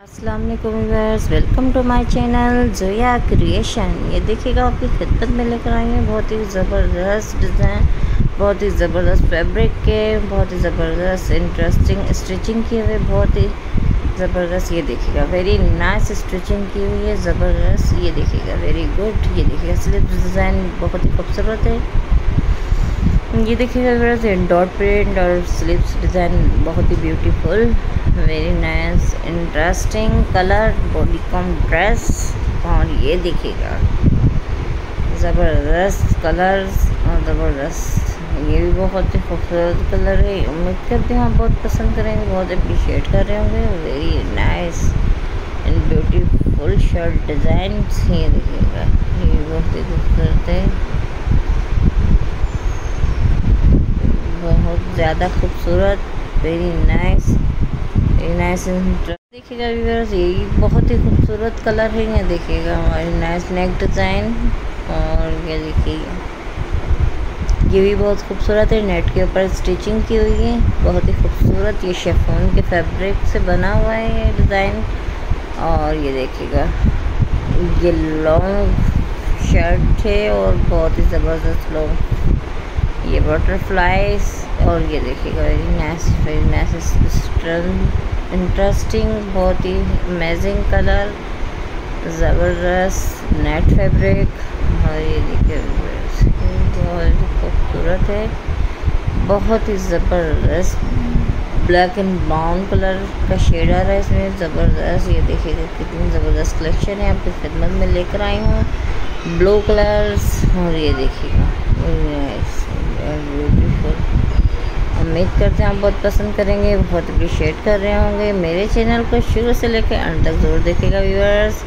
अस्सलाम वालेकुम viewers, welcome to my channel Zoya creation. ये देखिएगा, आपकी खिदमत में लेकर आई हैं। बहुत ही ज़बरदस्त डिज़ाइन, बहुत ही ज़बरदस्त फैब्रिक के, बहुत ही ज़बरदस्त इंटरेस्टिंग स्टिचिंग किए हुए, बहुत ही ज़बरदस्त ये देखिएगा वेरी नाइस स्टिचिंग की हुई है, ज़बरदस्त ये देखिएगा वेरी गुड ये देखिएगा। स्लिप डिज़ाइन बहुत ही खूबसूरत है। ये देखिएगा डॉट प्रिंट और स्लिप्स डिज़ाइन बहुत ही beautiful very nice interesting colour body dress और ये देखिएगा ज़बरदस्त कलर्स और ज़बरदस्त। ये भी बहुत ही खूबसूरत कलर है। उम्मीद करते हैं आप बहुत पसंद करेंगे, बहुत अप्रिशिएट कर रहे होंगे। Very nice and beautiful shirt design ये देखिएगा ये बहुत ही खूबसूरत है। बहुत ज़्यादा खूबसूरत वेरी नाइस नाइस देखिएगा ये बहुत ही खूबसूरत कलर है, ये देखिएगा। हमारी नाइस नेक डिज़ाइन, और ये देखिएगा। ये भी बहुत खूबसूरत है, नेट के ऊपर स्टिचिंग की हुई है। बहुत ही खूबसूरत, ये शेफोन के फैब्रिक से बना हुआ है ये डिज़ाइन। और ये देखिएगा, ये लॉन्ग शर्ट है और बहुत ही ज़बरदस्त लॉन्ग। ये बटरफ्लाइज और ये देखिएगा very nice very nice interesting बहुत ही अमेजिंग कलर ज़बरदस्त नेट फैब्रिक और ये देखिए बहुत खूबसूरत है, बहुत ही ज़बरदस्त ब्लैक एंड ब्राउन कलर का शेड आ रहा है इसमें, ज़बरदस्त, ये देखिएगा कितनी ज़बरदस्त कलेक्शन है, आपकी खिदमत में लेकर आई हूँ ब्लू कलर्स और ये देखिएगा उम्मीद करते हैं आप बहुत पसंद करेंगे, बहुत अप्रिशिएट कर रहे होंगे। मेरे चैनल को शुरू से लेकर अंत तक ज़रूर देखेगा व्यूअर्स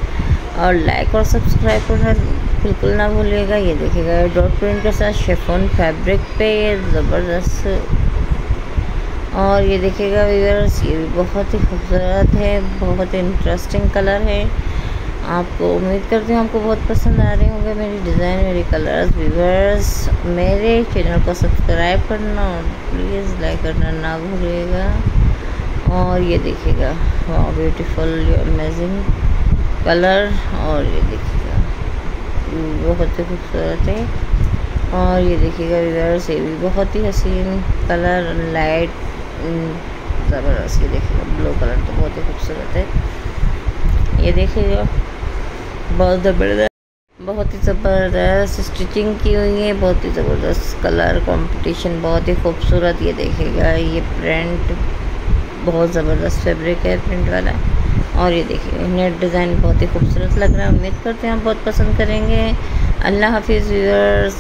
और लाइक और सब्सक्राइब करना बिल्कुल ना भूलिएगा, ये देखिएगा डॉट प्रिंट के साथ शेफोन फैब्रिक पे ज़बरदस्त। और ये देखिएगा व्यूअर्स ये भी बहुत ही खूबसूरत है, बहुत इंटरेस्टिंग कलर है। आपको उम्मीद करती हूँ आपको बहुत पसंद आ रहे होंगे मेरी डिज़ाइन, मेरे कलर्स व्यूवर्स मेरे चैनल को सब्सक्राइब करना और प्लीज़ लाइक करना ना भूलिएगा। और ये देखिएगा वाह ब्यूटीफुल अमेजिंग कलर और ये देखिएगा, बहुत ही खूबसूरत है। और ये देखिएगा व्यूवर्स ये भी बहुत ही हसीन कलर लाइट ज़बरदस्त। ये देखिएगा ब्लू कलर तो बहुत ही खूबसूरत है। ये देखिएगा बहुत ज़बरदस्त, बहुत ही ज़बरदस्त स्टिचिंग की हुई है, बहुत ही ज़बरदस्त कलर कॉम्पिटिशन बहुत ही खूबसूरत ये देखेगा ये प्रिंट बहुत ज़बरदस्त फैब्रिक है प्रिंट वाला। और ये देखिए नेट डिज़ाइन बहुत ही खूबसूरत लग रहा है। उम्मीद करते हैं आप बहुत पसंद करेंगे। अल्लाह हाफिज़ व्यूअर्स